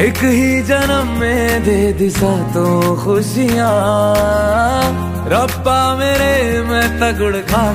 एक ही जन्म में दे दिशा तो खुशियाँ। रब्बा मेरे मैं तगड़ खा